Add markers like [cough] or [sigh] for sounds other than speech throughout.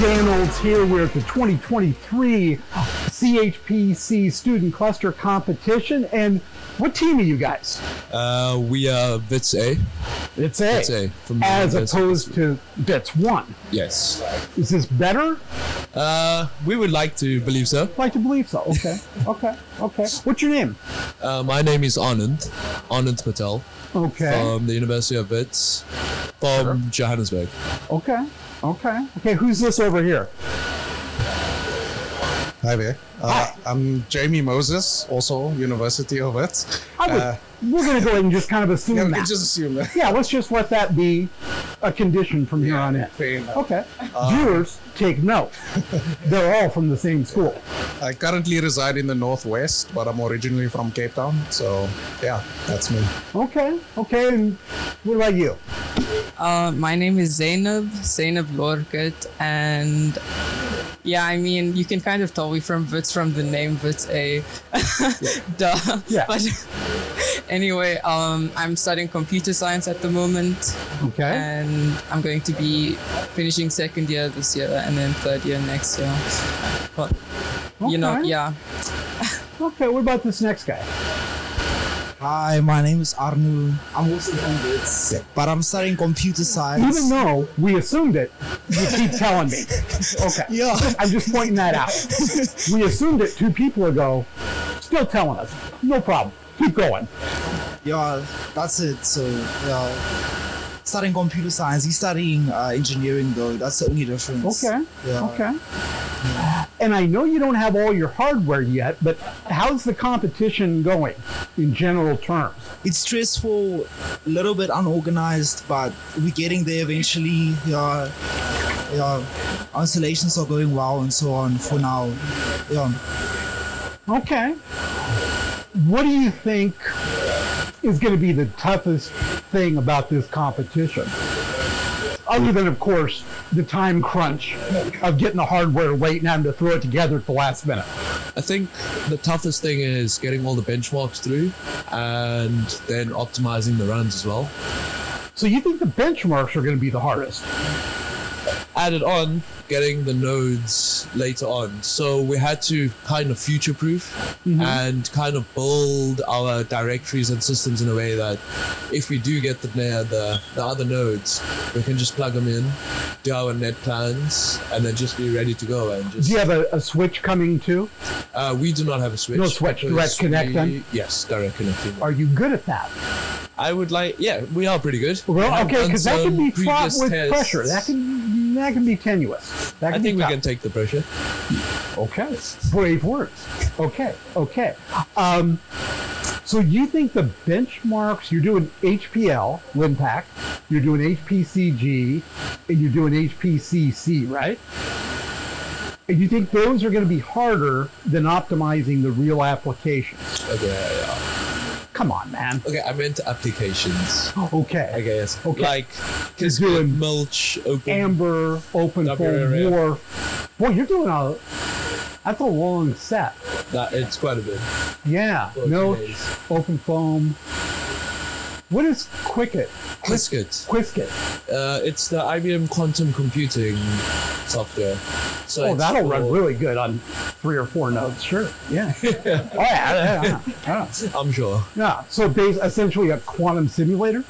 Dan Olds here. We're at the 2023 CHPC Student Cluster Competition. And what team are you guys? Uh, we are Wits A. It's A. It's A. As opposed to Wits 1. Yes. Is this better? Uh, we would like to believe so. like to believe so. Okay. Okay. Okay. What's your name? Uh, my name is Anand. Anand Patel Okay. from the University of Wits from Johannesburg. Okay. Okay. Okay. Who's this over here? Hi there. Uh, Hi. I'm Jamie Moses, also University of Wits. I would, Uh, we're going to go ahead and just kind of assume [laughs] yeah, we that. can just assume that. yeah, let's just let that be a condition from here on in. Fair enough. Okay. Viewers, take note. [laughs] They're all from the same school. I currently reside in the Northwest, but I'm originally from Cape Town. So, yeah, that's me. Okay. Okay. And what about you? Uh, my name is Zainab, Zainab Lorkut, and yeah, I mean, you can kind of tell we from Wits from the name Wits [laughs] A. Duh. Yeah. But [laughs] anyway, um, I'm studying computer science at the moment, Okay. and I'm going to be finishing second year this year and then third year next year. But you know, yeah. Okay. What about this next guy? Hi, my name is Arnu. I'm also from Wits, but I'm studying computer science. Even though we assumed it, you keep telling me. Okay. [laughs] Yeah. I'm just pointing that out. We assumed it two people ago. Still telling us. No problem. Keep going. yeah, that's it. So, yeah, studying computer science. He's studying uh, engineering, though. That's the only difference. Okay. Yeah. Okay. And I know you don't have all your hardware yet, but how's the competition going in general terms? It's stressful, a little bit unorganized, but we're getting there eventually. Yeah, yeah. Our installations are going well and so on for now. Yeah. Okay. What do you think is going to be the toughest thing about this competition? Other than, of course, the time crunch of getting the hardware late and having to throw it together at the last minute. I think the toughest thing is getting all the benchmarks through and then optimizing the runs as well. So you think the benchmarks are going to be the hardest? Added on, getting the nodes later on. So we had to kind of future proof and kind of build our directories and systems in a way that if we do get the, the, the other nodes, we can just plug them in, do our net plans, and then just be ready to go. And just Do you have a, a switch coming too? Uh, we do not have a switch. No switch, direct connect we- then? Yes, direct connecting. Are you good at that? I would like, yeah, we are pretty good. Well, okay, because that can be fraught with tests. pressure. That can that can be tenuous. That I think we tough. can take the pressure. Okay. Brave words. Okay. Okay. Um, so you think the benchmarks, you're doing HPL, LINPACK, you're doing HPCG, and you're doing HPCC, right? And you think those are going to be harder than optimizing the real applications? Okay, yeah. Come on, man. Okay, I meant applications. Okay. I guess. Okay. Like, You're doing mulch, open. Amber, Open W Foam. WRF. Boy, you're doing a, that's a long set. that, it's quite a bit. Yeah. No, today's- OpenFOAM. What is Quicket? Qiskit. Quiskit. Uh, it's the IBM quantum computing software. So Oh, that'll for- run really good on three or four nodes. Sure. Yeah. [laughs] oh yeah. Yeah. yeah, yeah. [laughs] I'm sure. Yeah. So base essentially a quantum simulator.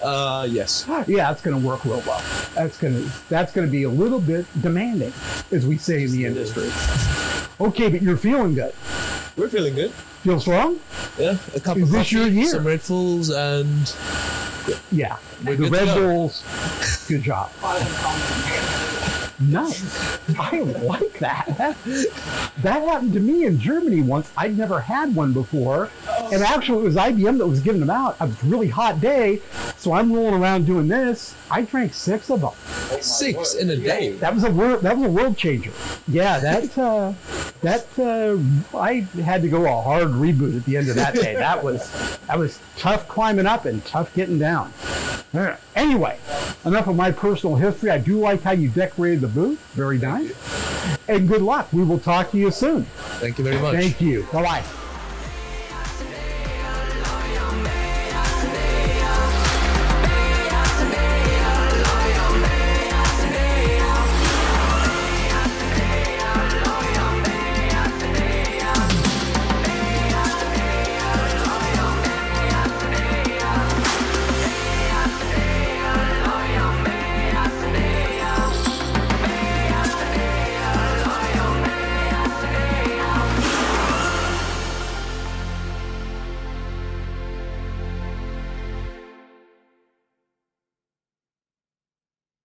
Uh, yes. Yeah, that's going to work real well. That's going to that's going to be a little bit demanding, as we say in the industry. Okay, but you're feeling good. We're feeling good. Feel strong? Yeah, a couple of this coffee, your year? some Red Bulls, and Yeah. We're the good to Red go. Bulls. Good job. Nice. I like that. that. That happened to me in Germany once. I'd never had one before. And actually, it was IBM that was giving them out. It was a really hot day. So I'm rolling around doing this. I drank six of them. six in a day. That was a world. That was a world changer. Yeah, that uh, that uh, I had to go a hard reboot at the end of that day. That was that was tough climbing up and tough getting down. Right. Anyway, enough of my personal history. I do like how you decorated the booth. Very nice. And good luck. We will talk to you soon. Thank you very much. Thank you. Bye bye.